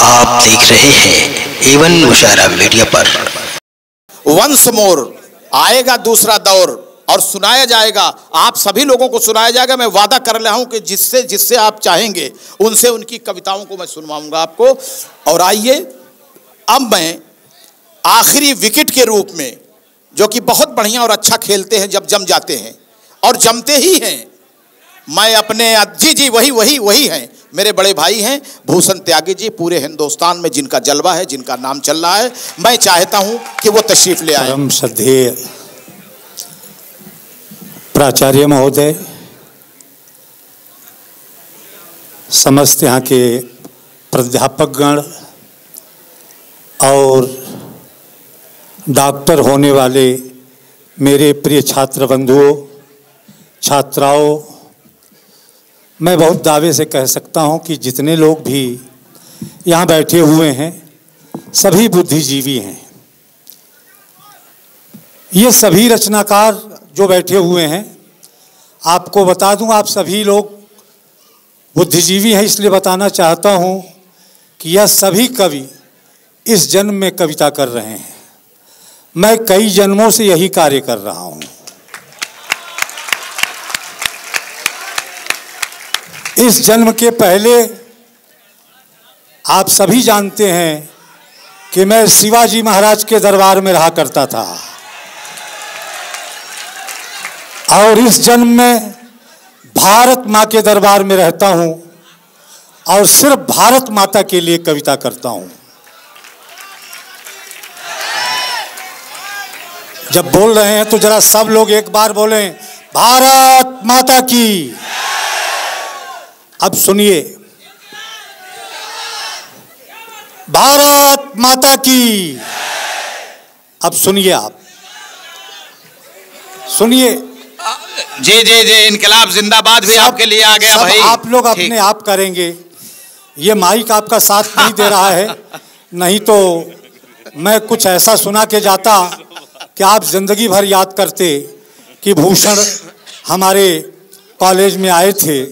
आप देख रहे हैं एवन मुशायरा मीडिया पर। वंस मोर आएगा दूसरा दौर और सुनाया जाएगा। आप सभी लोगों को सुनाया जाएगा। मैं वादा कर रहा हूँ कि जिससे जिससे आप चाहेंगे, उनसे उनकी कविताओं को मैं सुनवाऊँगा आपको। और आइए, अब मैं आखिरी विकेट के रूप में, जो कि बहुत बढ़िया और अच्छा खेलते हैं, जब जम जाते हैं, और जमते ही हैं, मैं अपने, जी जी, वही वही वही हैं मेरे बड़े भाई हैं, भूषण त्यागी जी, पूरे हिंदुस्तान में जिनका जलवा है, जिनका नाम चल रहा है, मैं चाहता हूँ कि वो तशरीफ़ ले आए। परम श्रद्धेय प्राचार्य महोदय, समस्त यहाँ के प्राध्यापकगण और डॉक्टर होने वाले मेरे प्रिय छात्र बंधुओं छात्राओं मैं बहुत दावे से कह सकता हूँ कि जितने लोग भी यहाँ बैठे हुए हैं, सभी बुद्धिजीवी हैं। ये सभी रचनाकार जो बैठे हुए हैं, आपको बता दूँ, आप सभी लोग बुद्धिजीवी हैं, इसलिए बताना चाहता हूँ कि यह सभी कवि इस जन्म में कविता कर रहे हैं। मैं कई जन्मों से यही कार्य कर रहा हूँ। इस जन्म के पहले आप सभी जानते हैं कि मैं शिवाजी महाराज के दरबार में रहा करता था। और इस जन्म में भारत माँ के दरबार में रहता हूँ और सिर्फ़ भारत माता के लिए कविता करता हूँ। जब बोल रहे हैं तो जरा सब लोग एक बार बोलें, भारत माता की अब सुनिए। भारत माता की। अब सुनिए आप। सुनिए। जी जी जी इनकलाब जिंदाबाद भी आपके लिए आ गया भाई। आप लोग अपने आप करेंगे। ये माइक आपका साथ नहीं दे रहा है। नहीं तो मैं कुछ ऐसा सुना के जाता कि आप ज़िंदगी भर याद करते कि भूषण हमारे कॉलेज में आए थे।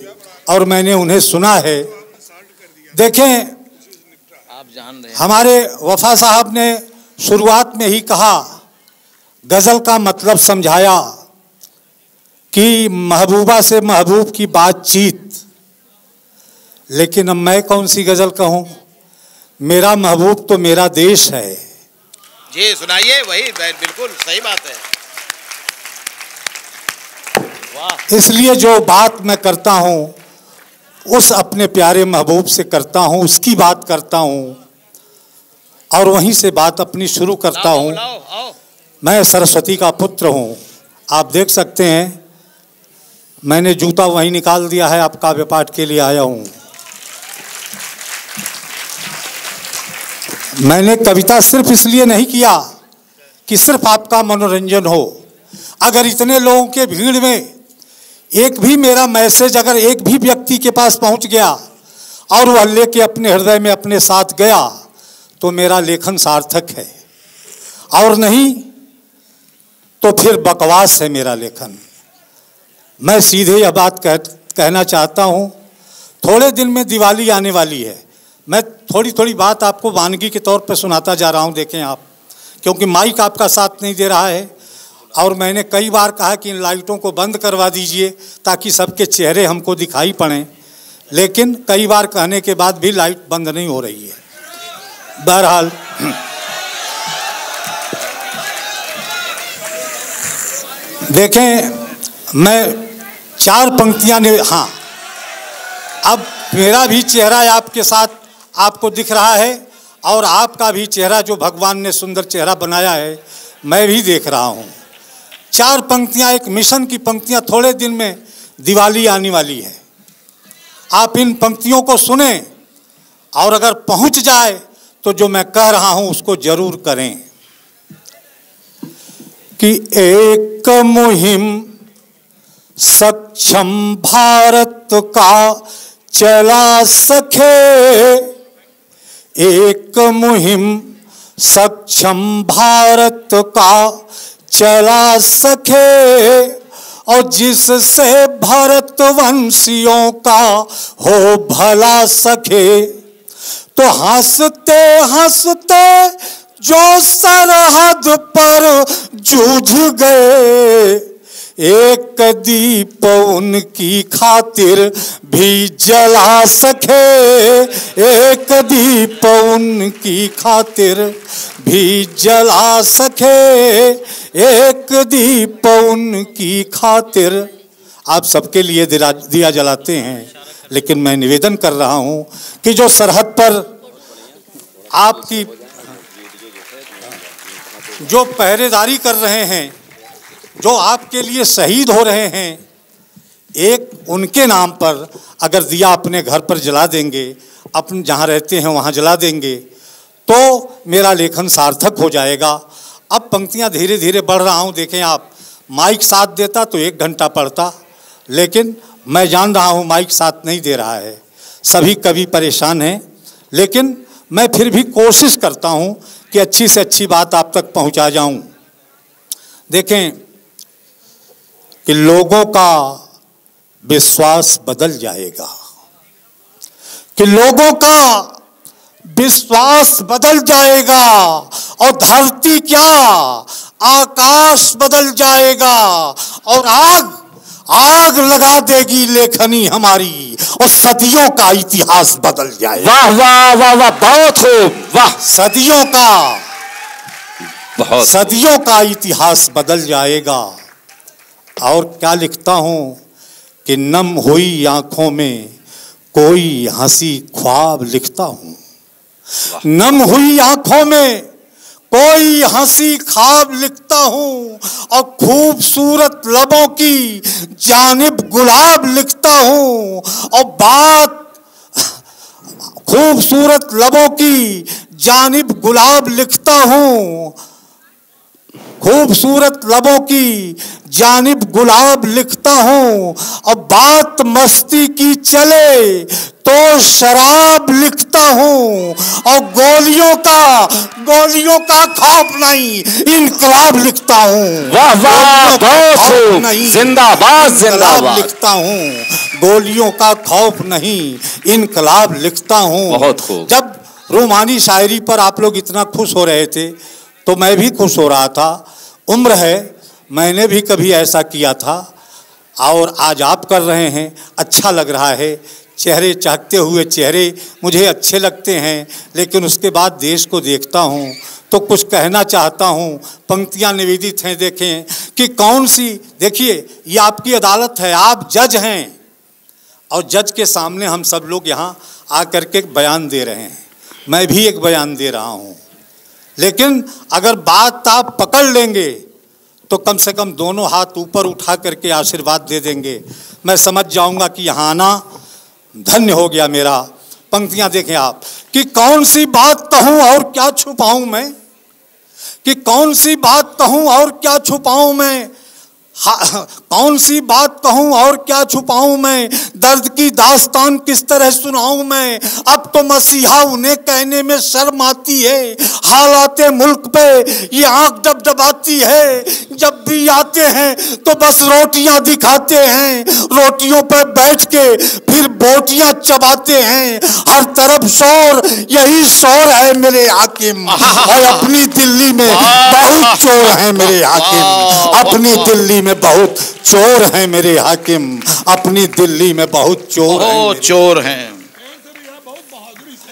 और मैंने उन्हें सुना है। देखें आप जान रहे हमारे वफा साहब ने शुरुआत में ही कहा गज़ल का मतलब समझाया कि महबूबा से महबूब की बातचीत। लेकिन अब मैं कौन सी गज़ल कहूँ? मेरा महबूब तो मेरा देश है। जी सुनाइए वही बिल्कुल सही बात है। इसलिए जो बात मैं करता हूँ उस अपने प्यारे महबूब से करता हूँ उसकी बात करता हूँ और वहीं से बात अपनी शुरू करता हूँ। मैं सरस्वती का पुत्र हूँ। आप देख सकते हैं मैंने जूता वहीं निकाल दिया है आप काव्य पाठ के लिए आया हूँ। मैंने कविता सिर्फ़ इसलिए नहीं किया कि सिर्फ़ आपका मनोरंजन हो। अगर इतने लोगों के भीड़ में एक भी मेरा मैसेज अगर एक भी व्यक्ति के पास पहुँच गया और वह लेके अपने हृदय में अपने साथ गया तो मेरा लेखन सार्थक है। और नहीं तो फिर बकवास है मेरा लेखन। मैं सीधे यह बात कह, कहना चाहता हूँ, थोड़े दिन में दिवाली आने वाली है। मैं थोड़ी थोड़ी बात आपको वानगी के तौर पर सुनाता जा रहा हूँ, देखें आप, क्योंकि माइक आपका साथ नहीं दे रहा है। और मैंने कई बार कहा कि इन लाइटों को बंद करवा दीजिए ताकि सबके चेहरे हमको दिखाई पड़ें। लेकिन कई बार कहने के बाद भी लाइट बंद नहीं हो रही है। बहरहाल। देखें, मैं चार पंक्तियाँ ने हाँ। अब मेरा भी चेहरा आपके साथ आपको दिख रहा है और आपका भी चेहरा जो भगवान ने सुंदर चेहरा बनाया है, मैं भी देख रहा हूँ। चार पंक्तियाँ, एक मिशन की पंक्तियाँ थोड़े दिन में दिवाली आने वाली है। आप इन पंक्तियों को सुने और अगर पहुँच जाए तो जो मैं कह रहा हूँ उसको ज़रूर करें। कि एक मुहिम सक्षम भारत का चला सके। एक मुहिम सक्षम भारत का चला सके और जिससे भरत वंशियों का हो भला सके। तो हँसते हँसते जो सरहद पर जूझ गए एक दीप उनकी खातिर भी जला सके। एक दीप उनकी खातिर भी जला सके। एक दीप उनकी खातिर आप सबके लिए दिया जलाते हैं। लेकिन मैं निवेदन कर रहा हूँ कि जो सरहद पर आपकी जो पहरेदारी कर रहे हैं जो आपके लिए शहीद हो रहे हैं, एक उनके नाम पर अगर दिया अपने घर पर जला देंगे अपन जहाँ रहते हैं वहाँ जला देंगे तो मेरा लेखन सार्थक हो जाएगा। अब पंक्तियाँ धीरे धीरे बढ़ रहा हूँ, देखें आप, माइक साथ देता तो एक घंटा पढ़ता लेकिन मैं जान रहा हूँ माइक साथ नहीं दे रहा है। सभी कवि परेशान हैं, लेकिन मैं फिर भी कोशिश करता हूँ कि अच्छी से अच्छी बात आप तक पहुँचा जाऊँ। देखें कि लोगों का विश्वास बदल जाएगा। कि लोगों का विश्वास बदल जाएगा और धरती क्या? आकाश बदल जाएगा और आग आग लगा देगी लेखनी हमारी और सदियों का इतिहास बदल जाएगा। वाह वाह वाह वाह बहुत खूब वाह। सदियों का बहुत। सदियों का इतिहास बदल जाएगा। और क्या लिखता हूँ कि नम हुई आँखों में कोई हँसी ख्वाब लिखता हूँ। नम हुई आँखों में कोई हँसी ख्वाब लिखता हूँ और खूबसूरत लबों की जानिब गुलाब लिखता हूँ और बात खूबसूरत लबों की जानिब गुलाब लिखता हूँ। खूबसूरत लबों की जानिब गुलाब लिखता हूँ अब बात मस्ती की चले तो शराब लिखता हूँ। और गोलियों का गोलियों का खौफ नहीं इनकलाब लिखता हूँ। वाह वाह जिंदाबाद जिंदाबाद। लिखता हूँ। गोलियों का खौफ नहीं इनकलाब लिखता हूँ। बहुत खूब। जब रोमानी शायरी पर आप लोग इतना खुश हो रहे थे तो मैं भी खुश हो रहा था। उम्र है मैंने भी कभी ऐसा किया था। और आज आप कर रहे हैं अच्छा लग रहा है। चेहरे चाहते हुए चेहरे मुझे अच्छे लगते हैं, लेकिन उसके बाद देश को देखता हूँ तो कुछ कहना चाहता हूँ। पंक्तियाँ निवेदित हैं, देखें कि कौन सी, देखिए, ये आपकी अदालत है, आप जज हैं। और जज के सामने हम सब लोग यहाँ आकर के बयान दे रहे हैं। मैं भी एक बयान दे रहा हूँ। लेकिन अगर बात आप पकड़ लेंगे तो कम से कम दोनों हाथ ऊपर उठा करके आशीर्वाद दे देंगे। मैं समझ जाऊँगा कि यहाँ आना धन्य हो गया मेरा। पंक्तियाँ देखें आप, कि कौन सी बात कहूँ और क्या छुपाऊं मैं? कि कौन सी बात कहूँ और क्या छुपाऊं मैं? कौन सी बात कहूँ और क्या छुपाऊं मैं? दर्द की दास्तान किस तरह सुनाऊं मैं? अब तो मसीहा उन्हें कहने में शर्म आती है। हालात मुल्क पे ये आँख डबडबाती है। जब भी आते हैं तो बस रोटियाँ दिखाते हैं। रोटियों पर बैठ के फिर बोटियाँ चबाते हैं। हर तरफ़ शोर यही शोर है मेरे हाकिम और अपनी दिल्ली में बहुत चोर है मेरे हाकिम अपनी दिल्ली में बहुत चोर हैं मेरे हाकिम। अपनी दिल्ली में बहुत चोर हैं चोर हैं।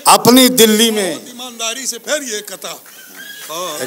अपनी दिल्ली में ईमानदारी से फिर ये कथा। हाँ,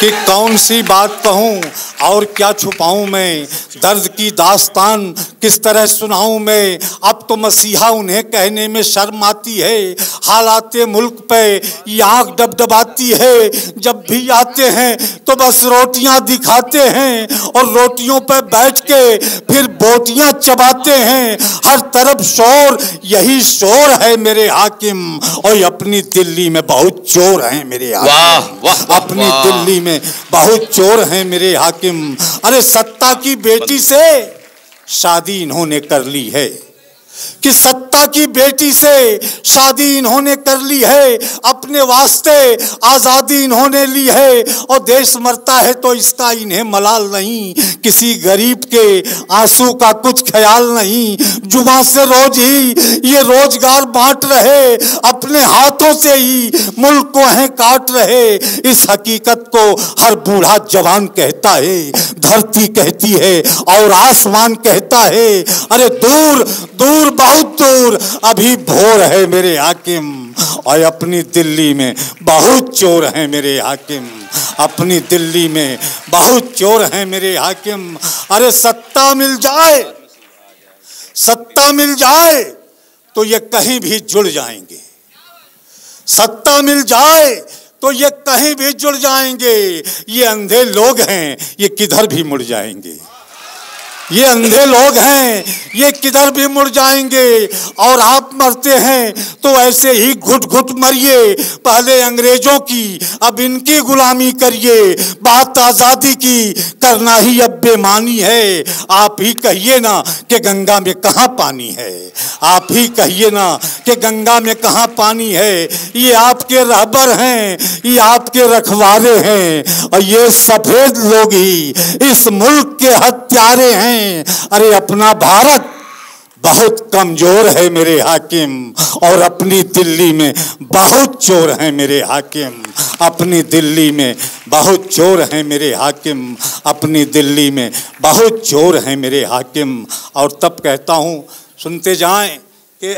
कि कौन सी बात कहूँ और क्या छुपाऊं मैं? दर्द की दास्तान किस तरह सुनाऊं मैं? अब तो मसीहा उन्हें कहने में शर्म आती है। हालात मुल्क पे ये आँख डबडबाती है। जब भी आते हैं तो बस रोटियाँ दिखाते हैं और रोटियों पे बैठ के फिर बोटियाँ चबाते हैं। हर तरफ़ शोर यही शोर है मेरे हाकिम। और अपनी दिल्ली में बहुत चोर हैं मेरे हाकिम। वाह, वाह, अपनी वाह। दिल्ली में बहुत चोर हैं मेरे हाकिम। अरे सत्ता की बेटी से शादी इन्होंने कर ली है। कि सत्ता की बेटी से शादी इन्होंने कर ली है, अपने वास्ते आज़ादी इन्होंने ली है, और देश मरता है तो इसका इन्हें मलाल नहीं, किसी गरीब के आँसू का कुछ ख्याल नहीं। जुमा से रोज ही ये रोज़गार बांट रहे, अपने हाथों से ही मुल्क को हैं काट रहे। इस हकीकत को हर बूढ़ा जवान कहता है, धरती कहती है, और आसमान कहता है, अरे दूर दूर बहुत दूर। अभी भोर है मेरे हाकिम। और अपनी दिल्ली में बहुत चोर हैं मेरे हाकिम। अपनी दिल्ली में बहुत चोर हैं मेरे हाकिम। अरे सत्ता मिल जाए, सत्ता मिल जाए तो ये कहीं भी जुड़ जाएँगे। सत्ता मिल जाए तो ये कहीं भी जुड़ जाएँगे। ये अंधे लोग हैं, ये किधर भी मुड़ जाएँगे। ये अंधे लोग हैं, ये किधर भी मुड़ जाएँगे? और आप मरते हैं तो ऐसे ही घुट घुट मरिए। पहले अंग्रेज़ों की, अब इनकी गुलामी करिए। बात आज़ादी की, करना ही अब बेमानी है। आप ही कहिए ना कि गंगा में कहाँ पानी है। आप ही कहिए ना कि गंगा में कहाँ पानी है। ये आपके रहबर हैं, ये आपके रखवारे हैं, और ये सफ़ेद लोग ही इस मुल्क के हत्यारे हैं अरे अपना भारत बहुत कमज़ोर है मेरे हाकिम, और अपनी दिल्ली में बहुत चोर हैं मेरे हाकिम। अपनी दिल्ली में बहुत चोर हैं मेरे हाकिम, अपनी दिल्ली में बहुत चोर हैं मेरे हाकिम। और तब कहता हूँ, सुनते जाएँ कि